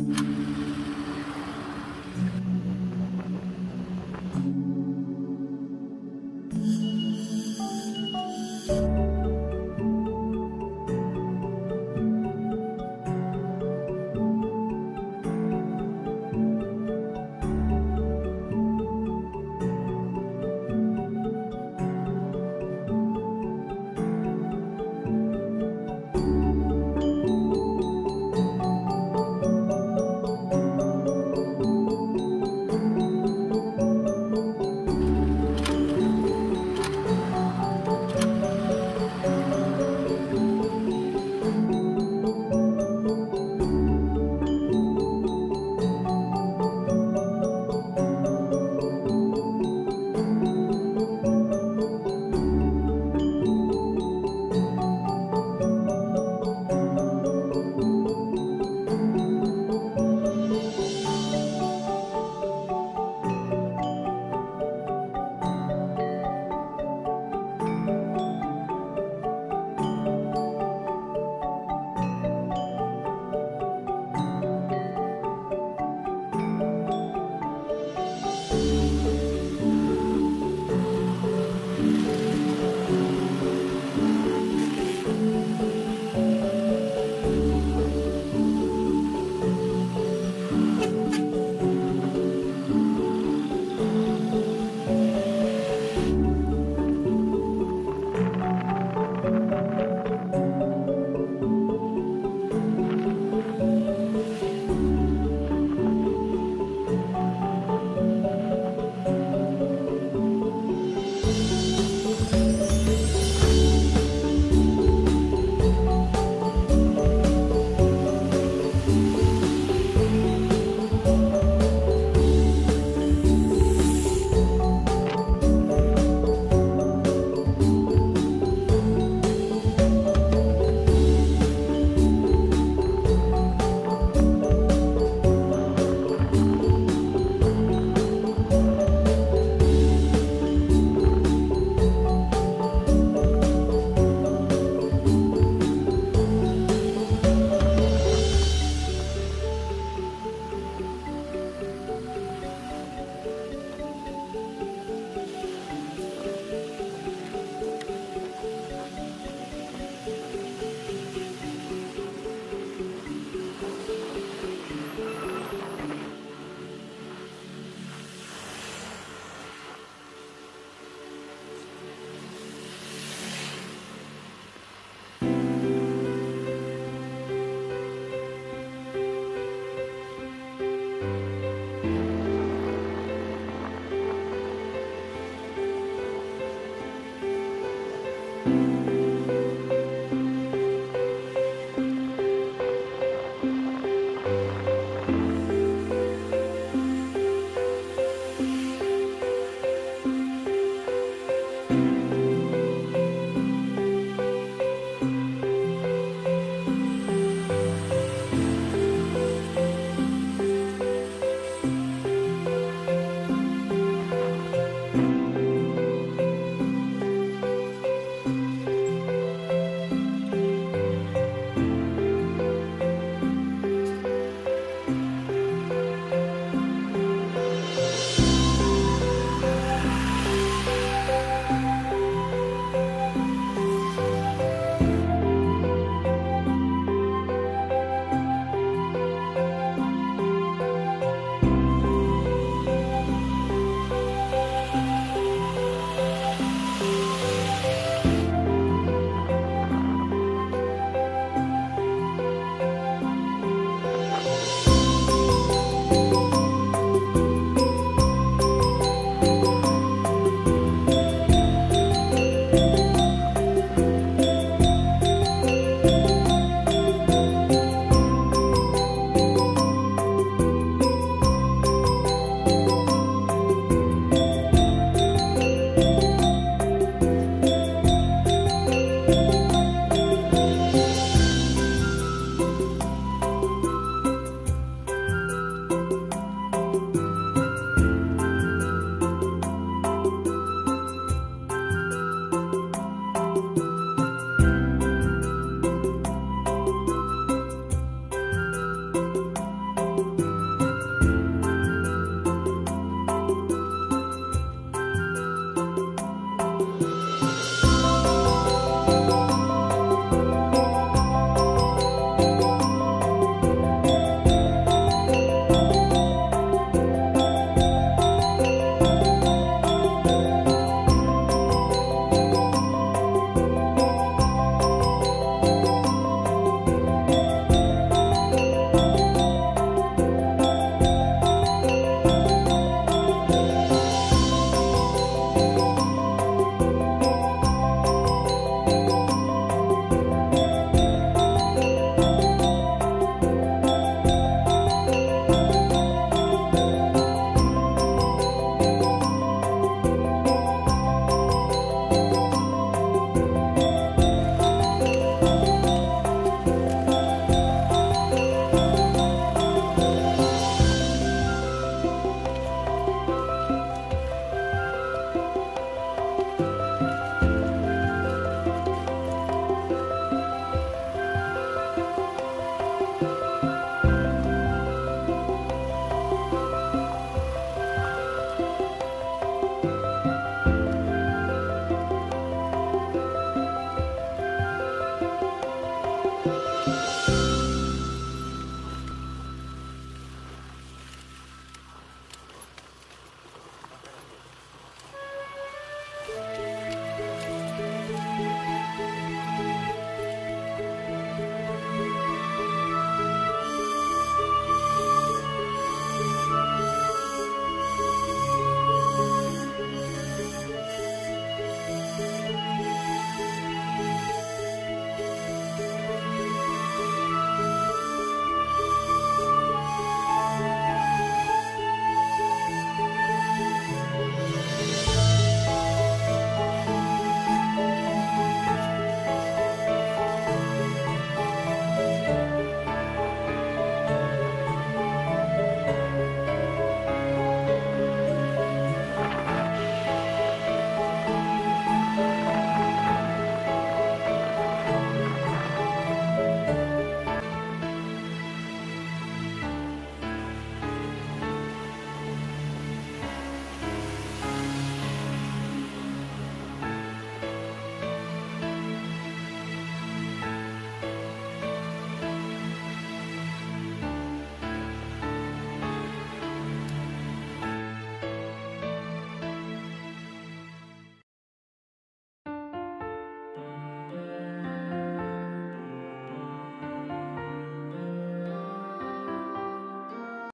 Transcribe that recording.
you